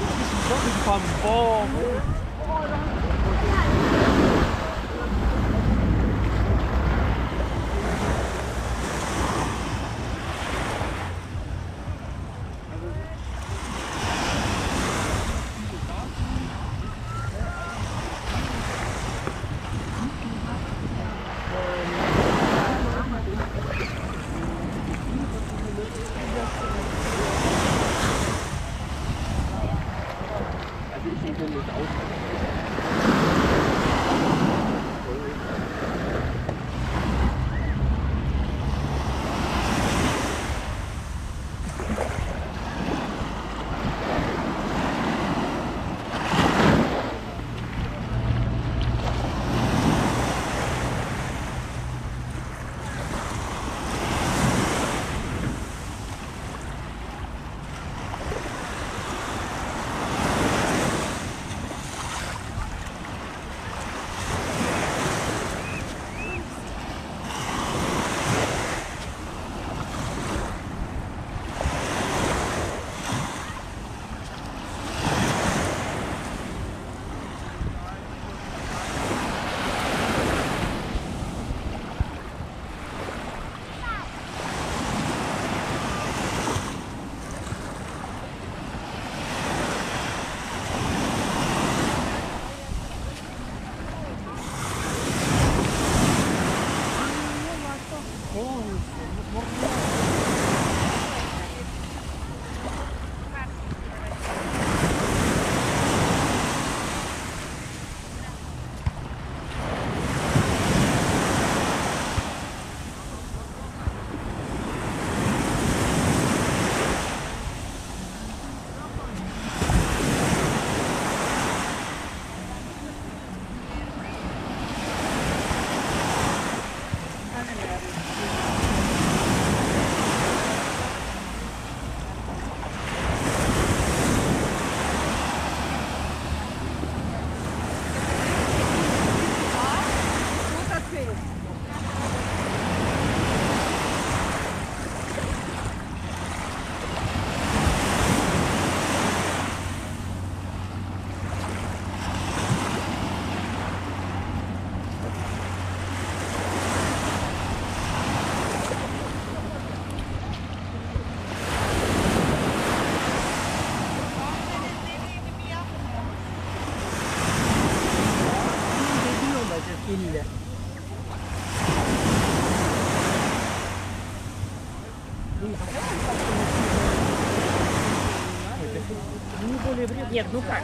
Ay, çok fan bom. Dediği более вредно. Нет, ну как?